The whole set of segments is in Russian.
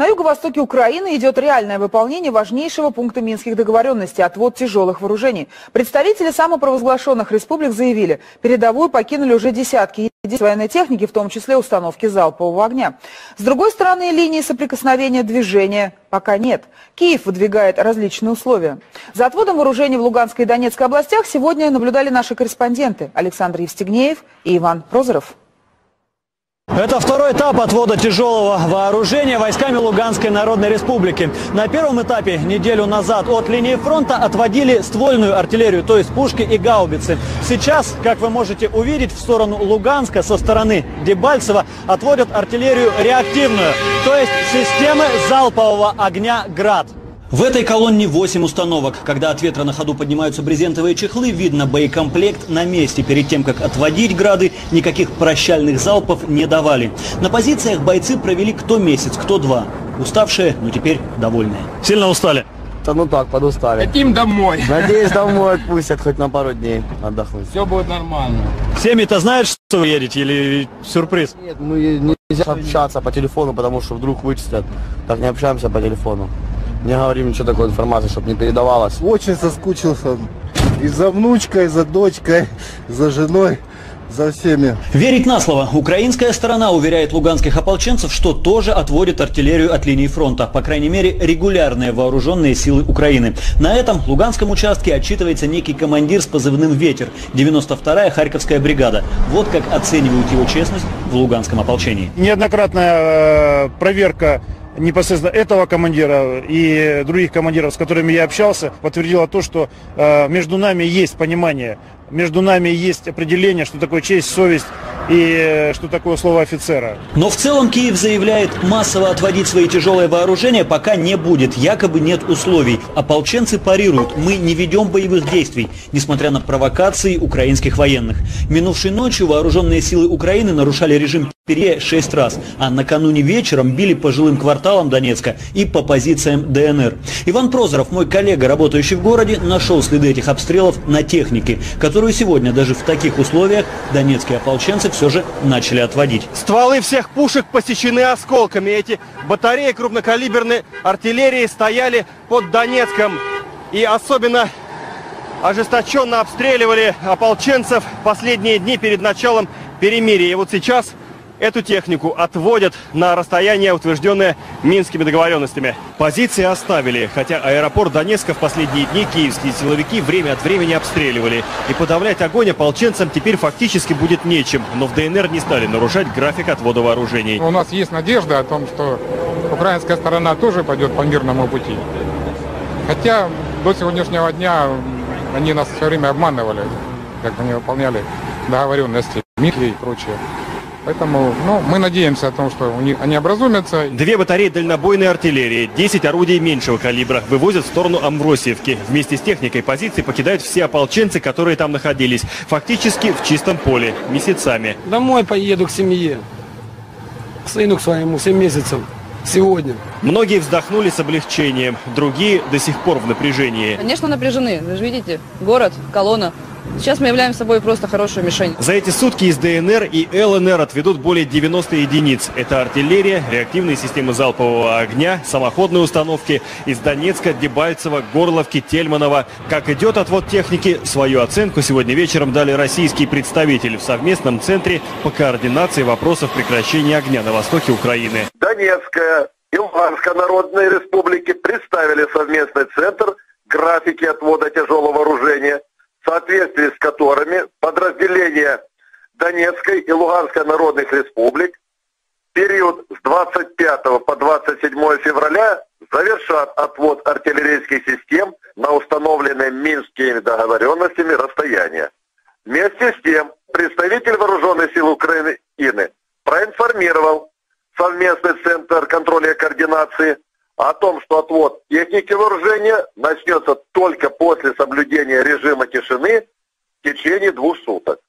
На юго-востоке Украины идет реальное выполнение важнейшего пункта Минских договоренностей – отвод тяжелых вооружений. Представители самопровозглашенных республик заявили, передовую покинули уже десятки единиц военной техники, в том числе установки залпового огня. С другой стороны, линии соприкосновения движения пока нет. Киев выдвигает различные условия. За отводом вооружений в Луганской и Донецкой областях сегодня наблюдали наши корреспонденты Александр Евстигнеев и Иван Прозоров. Это второй этап отвода тяжелого вооружения войсками Луганской Народной Республики. На первом этапе неделю назад от линии фронта отводили ствольную артиллерию, то есть пушки и гаубицы. Сейчас, как вы можете увидеть, в сторону Луганска со стороны Дебальцева отводят артиллерию реактивную, то есть системы залпового огня «Град». В этой колонне 8 установок. Когда от ветра на ходу поднимаются брезентовые чехлы, видно боекомплект на месте. Перед тем, как отводить грады, никаких прощальных залпов не давали. На позициях бойцы провели кто месяц, кто два. Уставшие, но теперь довольные. Сильно устали? Да ну так, подустали. Хотим домой. Надеюсь, домой отпустят хоть на пару дней отдохнуть. Все будет нормально. Семьи-то знают, что вы едете или сюрприз? Нет, мы нельзя общаться по телефону, потому что вдруг вычислят. Так не общаемся по телефону. Не говорим ничего такой информации, чтобы не передавалось. Очень соскучился и за внучкой, и за дочкой, за женой, за всеми. Верить на слово. Украинская сторона уверяет луганских ополченцев, что тоже отводит артиллерию от линии фронта. По крайней мере, регулярные вооруженные силы Украины. На этом луганском участке отчитывается некий командир с позывным «Ветер», 92-я Харьковская бригада. Вот как оценивают его честность в луганском ополчении. Неоднократная э, проверка непосредственно этого командира и других командиров, с которыми я общался, подтвердило то, что э, между нами есть понимание, между нами есть определение, что такое честь, совесть и э, что такое слово офицера. Но в целом Киев заявляет, массово отводить свои тяжелые вооружения пока не будет, якобы нет условий. Ополченцы парируют, мы не ведем боевых действий, несмотря на провокации украинских военных. Минувшей ночью вооруженные силы Украины нарушали режим Пере шесть раз, а накануне вечером били по жилым кварталам Донецка и по позициям ДНР. Иван Прозоров, мой коллега, работающий в городе, нашел следы этих обстрелов на технике, которую сегодня даже в таких условиях донецкие ополченцы все же начали отводить. Стволы всех пушек посечены осколками. Эти батареи крупнокалиберной артиллерии стояли под Донецком. И особенно ожесточенно обстреливали ополченцев последние дни перед началом перемирия. И вот сейчас Эту технику отводят на расстояние, утвержденное минскими договоренностями. Позиции оставили, хотя аэропорт Донецка в последние дни киевские силовики время от времени обстреливали. И подавлять огонь ополченцам теперь фактически будет нечем. Но в ДНР не стали нарушать график отвода вооружений. У нас есть надежда о том, что украинская сторона тоже пойдет по мирному пути. Хотя до сегодняшнего дня они нас все время обманывали, как бы не выполняли договоренности, МИКи и прочее. Поэтому ну, мы надеемся о том, что у них, они образумятся. Две батареи дальнобойной артиллерии, 10 орудий меньшего калибра вывозят в сторону Амвросиевки. Вместе с техникой позиции покидают все ополченцы, которые там находились. Фактически в чистом поле, месяцами. Домой поеду к семье, к сыну к своему, 7 месяцев. Сегодня. Многие вздохнули с облегчением, другие до сих пор в напряжении. Конечно, напряжены. Вы же видите, город, колонна. Сейчас мы являем собой просто хорошую мишень. За эти сутки из ДНР и ЛНР отведут более 90 единиц. Это артиллерия, реактивные системы залпового огня, самоходные установки из Донецка, Дебальцева, Горловки, Тельманова. Как идет отвод техники, свою оценку сегодня вечером дали российские представители в совместном центре по координации вопросов прекращения огня на востоке Украины. Донецкая и Луганская народные республики представили совместный центр графики отвода тяжелого вооружения – в соответствии с которыми подразделения Донецкой и Луганской народных республик период с 25 по 27 февраля завершат отвод артиллерийских систем на установленные Минскими договоренностями расстояния. Вместе с тем, представитель Вооруженных сил Украины проинформировал совместный центр контроля и координации о том, что отвод техники вооружения начнется только после соблюдения режима тишины в течение двух суток.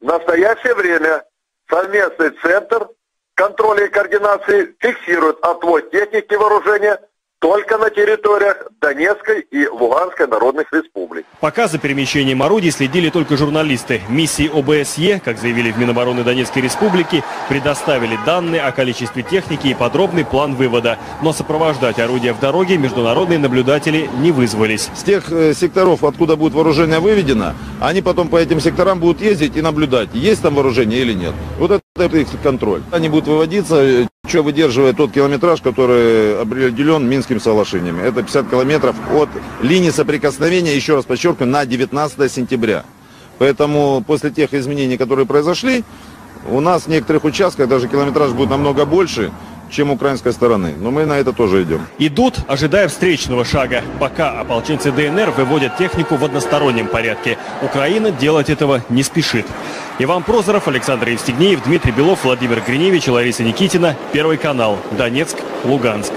В настоящее время совместный центр контроля и координации фиксирует отвод техники вооружения только на территориях Донецкой и Луганской народных республик. Пока за перемещением орудий следили только журналисты. Миссии ОБСЕ, как заявили в Минобороны Донецкой Республики, предоставили данные о количестве техники и подробный план вывода. Но сопровождать орудия в дороге международные наблюдатели не вызвались. С тех э, секторов, откуда будет вооружение выведено, они потом по этим секторам будут ездить и наблюдать, есть там вооружение или нет. Вот это их контроль. Они будут выводиться, что выдерживает тот километраж, который определен Минскими соглашениями. Это 50 километров от линии соприкосновения, еще раз подчеркиваю, на 19 сентября. Поэтому после тех изменений, которые произошли, у нас в некоторых участках даже километраж будет намного больше, чем украинской стороны. Но мы на это тоже идем. Идут, ожидая встречного шага. Пока ополченцы ДНР выводят технику в одностороннем порядке. Украина делать этого не спешит. Иван Прозоров, Александр Евстигнеев, Дмитрий Белов, Владимир Гриневич, Лариса Никитина. Первый канал. Донецк, Луганск.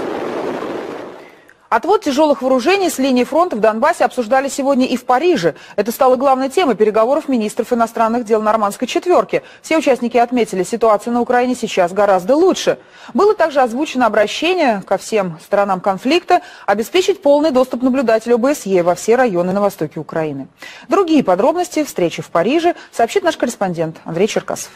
Отвод тяжелых вооружений с линии фронта в Донбассе обсуждали сегодня и в Париже. Это стало главной темой переговоров министров иностранных дел нормандской четверки. Все участники отметили, ситуация на Украине сейчас гораздо лучше. Было также озвучено обращение ко всем сторонам конфликта обеспечить полный доступ наблюдателю ОБСЕ во все районы на востоке Украины. Другие подробности встречи в Париже сообщит наш корреспондент Андрей Черкасов.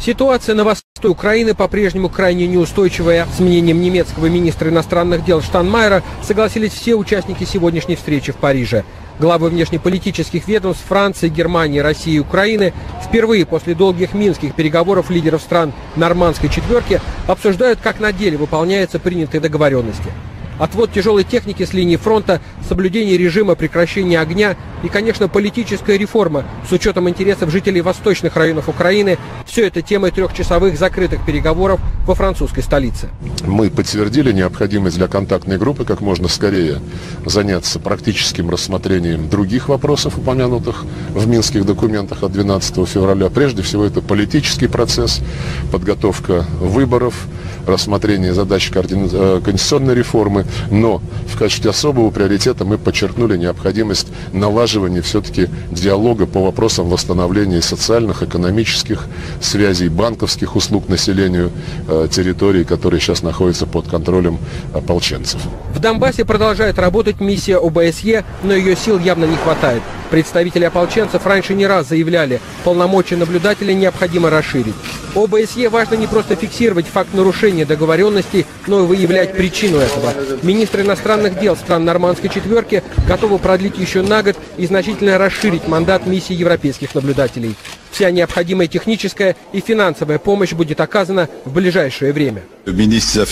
Ситуация на востоке Украины по-прежнему крайне неустойчивая. С мнением немецкого министра иностранных дел Штанмайера согласились все участники сегодняшней встречи в Париже. Главы внешнеполитических ведомств Франции, Германии, России и Украины впервые после долгих минских переговоров лидеров стран нормандской четверки обсуждают, как на деле выполняются принятые договоренности отвод тяжелой техники с линии фронта, соблюдение режима прекращения огня и, конечно, политическая реформа с учетом интересов жителей восточных районов Украины. Все это темы трехчасовых закрытых переговоров во французской столице. Мы подтвердили необходимость для контактной группы как можно скорее заняться практическим рассмотрением других вопросов, упомянутых в минских документах от 12 февраля. Прежде всего, это политический процесс, подготовка выборов, рассмотрение задач э, конституционной реформы, но в качестве особого приоритета мы подчеркнули необходимость налаживания все-таки диалога по вопросам восстановления социальных, экономических связей, банковских услуг населению э, территорий, которые сейчас находятся под контролем ополченцев. В Донбассе продолжает работать миссия ОБСЕ, но ее сил явно не хватает. Представители ополченцев раньше не раз заявляли, полномочия наблюдателя необходимо расширить. ОБСЕ важно не просто фиксировать факт нарушения договоренностей, но и выявлять причину этого. Министр иностранных дел стран нормандской четверки готовы продлить еще на год и значительно расширить мандат миссии европейских наблюдателей. Вся необходимая техническая и финансовая помощь будет оказана в ближайшее время. Министр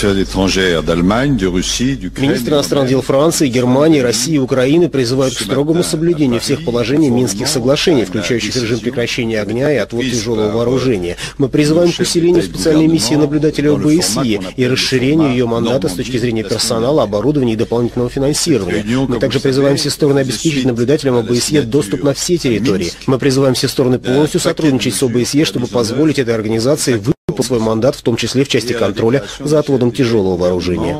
иностранных дел Франции, Германии, России и Украины призывают к строгому соблюдению всех положений Минских соглашений, включающих режим прекращения огня и отвод тяжелого вооружения. Мы призываем к усилению специальной миссии наблюдателя ОБСЕ и расширению ее мандата с точки зрения персонала, оборудования и дополнительного финансирования. Мы также призываем все стороны обеспечить наблюдателям ОБСЕ доступ на все территории. Мы призываем все стороны полностью сотрудничать с ОБСЕ, чтобы позволить этой организации выполнить свой мандат, в том числе в части контроля за отводом тяжелого вооружения.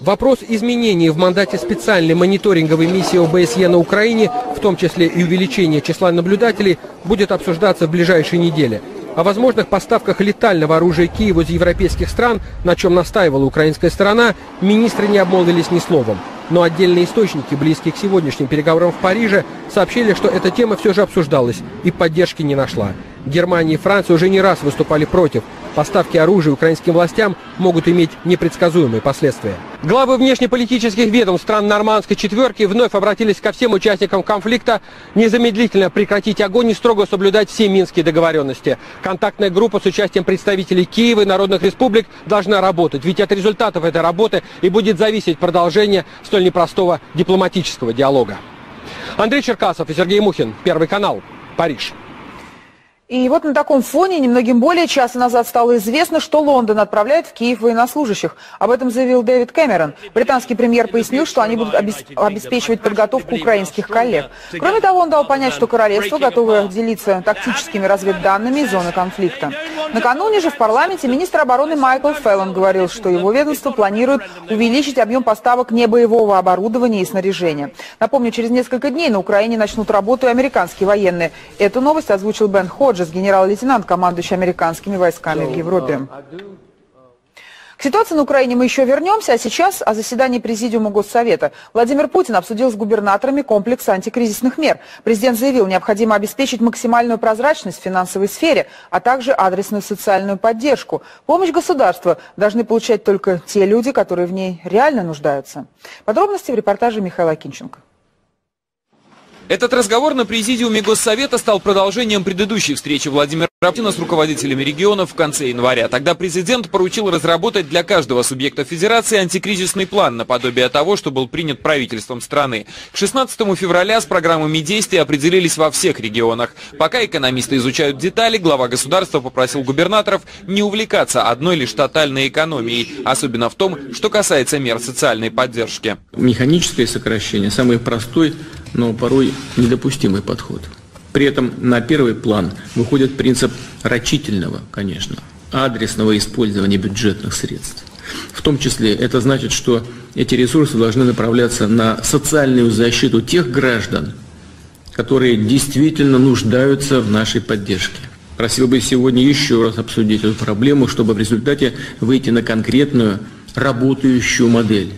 Вопрос изменений в мандате специальной мониторинговой миссии ОБСЕ на Украине, в том числе и увеличение числа наблюдателей, будет обсуждаться в ближайшие недели. О возможных поставках летального оружия Киеву из европейских стран, на чем настаивала украинская сторона, министры не обмолвились ни словом. Но отдельные источники, близкие к сегодняшним переговорам в Париже, сообщили, что эта тема все же обсуждалась и поддержки не нашла. Германия и Франция уже не раз выступали против. Поставки оружия украинским властям могут иметь непредсказуемые последствия. Главы внешнеполитических ведомств стран нормандской четверки вновь обратились ко всем участникам конфликта незамедлительно прекратить огонь и строго соблюдать все минские договоренности. Контактная группа с участием представителей Киева и народных республик должна работать, ведь от результатов этой работы и будет зависеть продолжение столь непростого дипломатического диалога. Андрей Черкасов и Сергей Мухин, Первый канал, Париж. И вот на таком фоне немногим более часа назад стало известно, что Лондон отправляет в Киев военнослужащих. Об этом заявил Дэвид Кэмерон. Британский премьер пояснил, что они будут обеспечивать подготовку украинских коллег. Кроме того, он дал понять, что королевство готово делиться тактическими разведданными из зоны конфликта. Накануне же в парламенте министр обороны Майкл Феллон говорил, что его ведомство планирует увеличить объем поставок небоевого оборудования и снаряжения. Напомню, через несколько дней на Украине начнут работу американские военные. Эту новость озвучил Бен Ходжес, генерал-лейтенант, командующий американскими войсками в Европе. К ситуации на Украине мы еще вернемся, а сейчас о заседании Президиума Госсовета. Владимир Путин обсудил с губернаторами комплекс антикризисных мер. Президент заявил, необходимо обеспечить максимальную прозрачность в финансовой сфере, а также адресную социальную поддержку. Помощь государства должны получать только те люди, которые в ней реально нуждаются. Подробности в репортаже Михаила Кинченко. Этот разговор на президиуме Госсовета стал продолжением предыдущей встречи Владимира Путина с руководителями регионов в конце января. Тогда президент поручил разработать для каждого субъекта федерации антикризисный план наподобие того, что был принят правительством страны. К 16 февраля с программами действий определились во всех регионах. Пока экономисты изучают детали, глава государства попросил губернаторов не увлекаться одной лишь тотальной экономией, особенно в том, что касается мер социальной поддержки. Механическое сокращение, самый простой но порой недопустимый подход. При этом на первый план выходит принцип рачительного, конечно, адресного использования бюджетных средств. В том числе это значит, что эти ресурсы должны направляться на социальную защиту тех граждан, которые действительно нуждаются в нашей поддержке. Просил бы сегодня еще раз обсудить эту проблему, чтобы в результате выйти на конкретную работающую модель.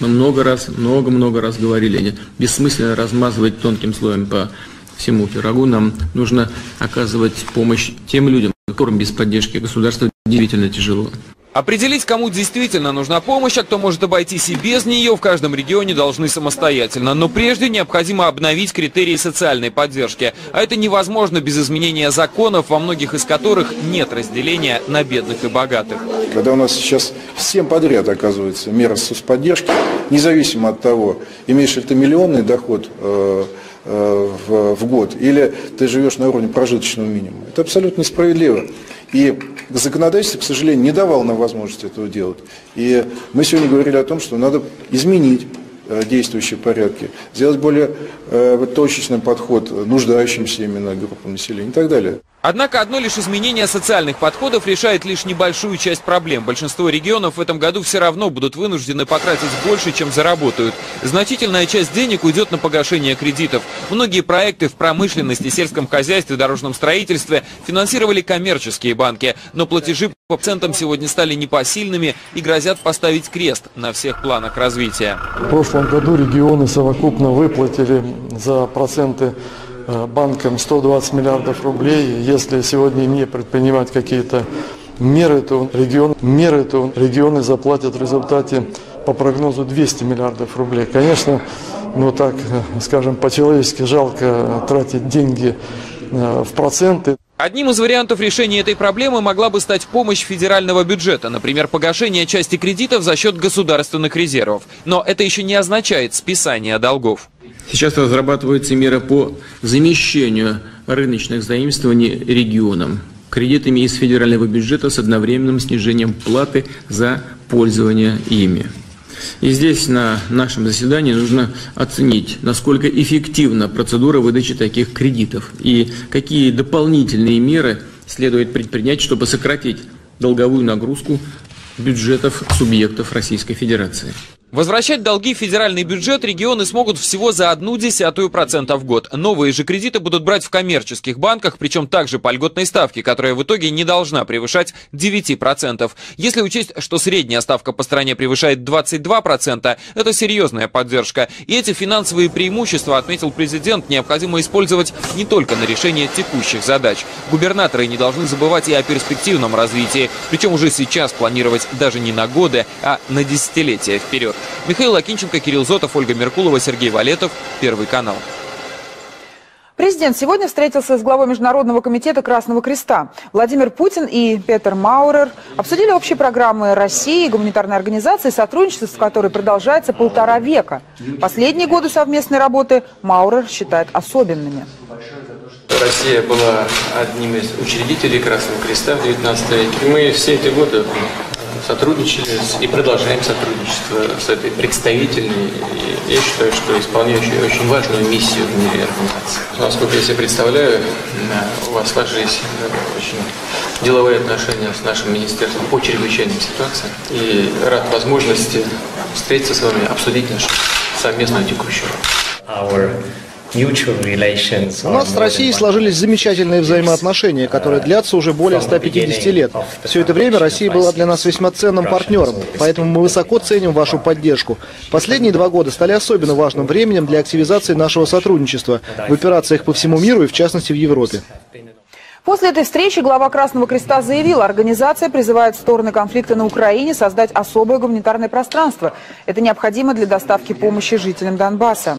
Мы много раз, много-много раз говорили, бессмысленно размазывать тонким слоем по всему пирогу. Нам нужно оказывать помощь тем людям, которым без поддержки государства действительно тяжело. Определить, кому действительно нужна помощь, а кто может обойтись и без нее, в каждом регионе должны самостоятельно. Но прежде необходимо обновить критерии социальной поддержки. А это невозможно без изменения законов, во многих из которых нет разделения на бедных и богатых. Когда у нас сейчас всем подряд оказывается мера соцподдержки, независимо от того, имеешь ли ты миллионный доход э, в, в год или ты живешь на уровне прожиточного минимума. Это абсолютно несправедливо. И законодательство, к сожалению, не давало нам возможности этого делать. И мы сегодня говорили о том, что надо изменить э, действующие порядки, сделать более э, точечный подход нуждающимся именно группам населения и так далее. Однако одно лишь изменение социальных подходов решает лишь небольшую часть проблем. Большинство регионов в этом году все равно будут вынуждены потратить больше, чем заработают. Значительная часть денег уйдет на погашение кредитов. Многие проекты в промышленности, сельском хозяйстве, дорожном строительстве финансировали коммерческие банки. Но платежи по процентам сегодня стали непосильными и грозят поставить крест на всех планах развития. В прошлом году регионы совокупно выплатили за проценты банкам 120 миллиардов рублей. Если сегодня не предпринимать какие-то меры, то регион, меры, то регионы заплатят в результате по прогнозу 200 миллиардов рублей. Конечно, ну так, э, скажем, по-человечески жалко тратить деньги э, в проценты. Одним из вариантов решения этой проблемы могла бы стать помощь федерального бюджета, например, погашение части кредитов за счет государственных резервов. Но это еще не означает списание долгов. Сейчас разрабатывается мера по замещению рыночных заимствований регионам кредитами из федерального бюджета с одновременным снижением платы за пользование ими. И здесь на нашем заседании нужно оценить, насколько эффективна процедура выдачи таких кредитов и какие дополнительные меры следует предпринять, чтобы сократить долговую нагрузку бюджетов субъектов Российской Федерации. Возвращать долги в федеральный бюджет регионы смогут всего за одну десятую процента в год. Новые же кредиты будут брать в коммерческих банках, причем также по льготной ставке, которая в итоге не должна превышать 9%. Если учесть, что средняя ставка по стране превышает 22%, это серьезная поддержка. И эти финансовые преимущества, отметил президент, необходимо использовать не только на решение текущих задач. Губернаторы не должны забывать и о перспективном развитии, причем уже сейчас планировать даже не на годы, а на десятилетия вперед. Михаил Акинченко, Кирилл Зотов, Ольга Меркулова, Сергей Валетов. Первый канал. Президент сегодня встретился с главой Международного комитета Красного Креста. Владимир Путин и Петер Маурер обсудили общие программы России, гуманитарной организации, сотрудничество с которой продолжается полтора века. Последние годы совместной работы Маурер считает особенными. Россия была одним из учредителей Красного Креста в 19 веке. Мы все эти годы сотрудничали и продолжаем сотрудничество с этой представительной, и я считаю, что исполняющей очень важную миссию в мире организации. Насколько я себе представляю, у вас сложились очень деловые отношения с нашим министерством по чрезвычайным ситуациям. И рад возможности встретиться с вами, обсудить нашу совместную текущую. У нас с Россией сложились замечательные взаимоотношения, которые длятся уже более 150 лет. Все это время Россия была для нас весьма ценным партнером, поэтому мы высоко ценим вашу поддержку. Последние два года стали особенно важным временем для активизации нашего сотрудничества в операциях по всему миру и в частности в Европе. После этой встречи глава Красного Креста заявил, организация призывает стороны конфликта на Украине создать особое гуманитарное пространство. Это необходимо для доставки помощи жителям Донбасса.